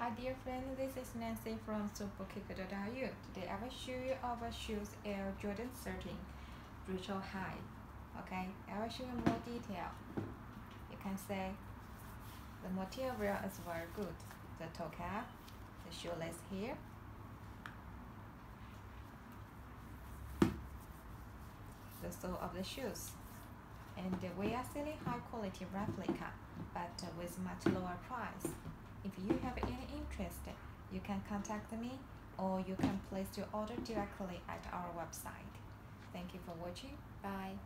Hi dear friend, this is Nancy from superkick.ru. Today I will show you our shoes Air Jordan 13 Retro High. Okay, I will show you more detail. You can see the material is very good. The toe cap, the shoelace here. The sole of the shoes. And we are selling high quality replica, but with much lower price. If you have any interest, you can contact me or you can place your order directly at our website. Thank you for watching. Bye.